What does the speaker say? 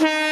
Mm-hmm.